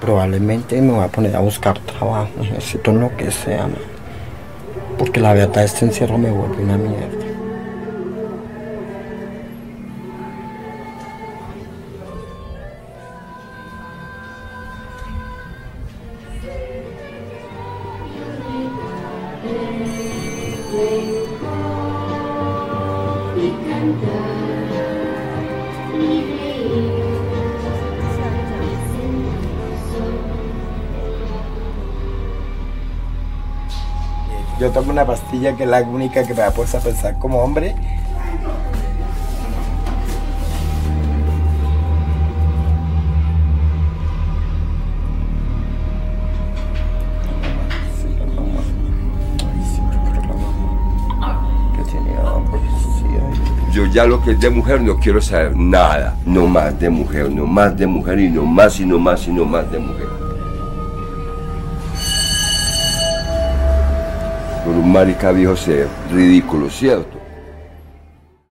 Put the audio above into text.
probablemente me voy a poner a buscar trabajo, necesito lo que sea, porque la verdad este encierro me vuelve una mierda. Yo tomo una pastilla que es la única que me da fuerza a pensar como hombre. Yo ya lo que es de mujer no quiero saber nada, no más de mujer, no más de mujer y no más y no más y no más de mujer. Por un marica ser ridículo, ¿cierto?